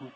うん